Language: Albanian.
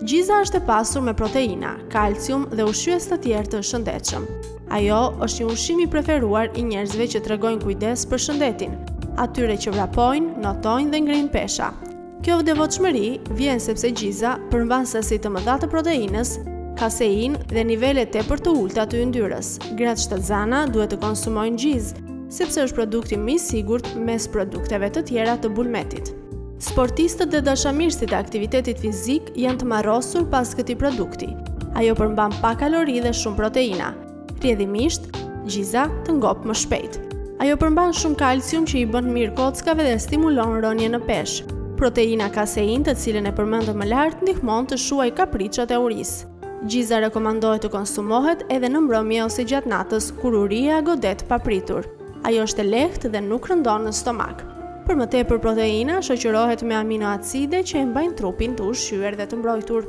Gjiza është e pasur me proteina, kalcium dhe ushqyes të tjerë të shëndetshëm. Ajo është një ushqim i preferuar i njerëzve që tregojnë kujdes për shëndetin, atyre që vrapojnë, notojnë dhe ngrenë pesha. Kjo devotshmëri vjen sepse gjiza përmban sasi të mëdha të proteinës kazeinë dhe nivele tepër të ulta të yndyrës. Gratë shtatzana duhet të konsumojnë gjizë, sepse është produkti më i sigurt mes produkteve të tjera të bulmetit. Sportistët dhe dashamirësit e aktivitetit fizik janë të marrosur pas këtij produkti. Ajo përmban pak kalori dhe shumë proteina. Rrjedhimisht, gjiza të ngop më shpejt. Ajo përmban shumë kalcium që i bën mirë kockave dhe stimulon rënie në peshë. Proteina kazeinë, të cilën e përmendëm më lart, ndihmon të shuajë kapriçot e urisë. Gjiza rekomandohet të konsumohet edhe në mbrëmje ose gjatë natës kur uria godet papritur. Ajo është e lehtë dhe nuk rëndon në stomak. Për më tepër proteina shoqërohet me aminoacide që e mbajnë trupin të ushqyer dhe të mbrojtur.